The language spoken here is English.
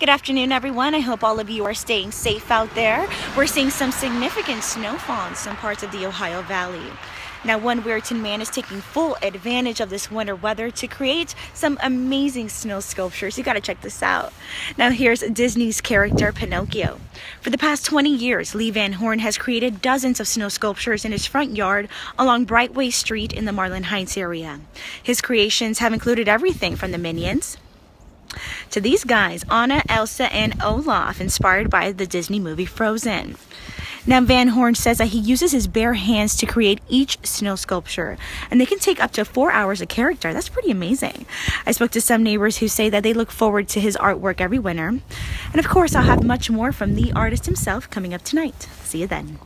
Good afternoon, everyone. I hope all of you are staying safe out there. We're seeing some significant snowfall in some parts of the Ohio Valley. Now, one Weirton man is taking full advantage of this winter weather to create some amazing snow sculptures. You got to check this out. Now, here's Disney's character Pinocchio. For the past 20 years, Lee Van Horn has created dozens of snow sculptures in his front yard along Brightway Street in the Marland Heights area. His creations have included everything from the Minions, to these guys, Anna, Elsa, and Olaf, inspired by the Disney movie Frozen. Now, Van Horn says that he uses his bare hands to create each snow sculpture, and they can take up to four hours a character. That's pretty amazing. I spoke to some neighbors who say that they look forward to his artwork every winter. And of course, I'll have much more from the artist himself coming up tonight. See you then.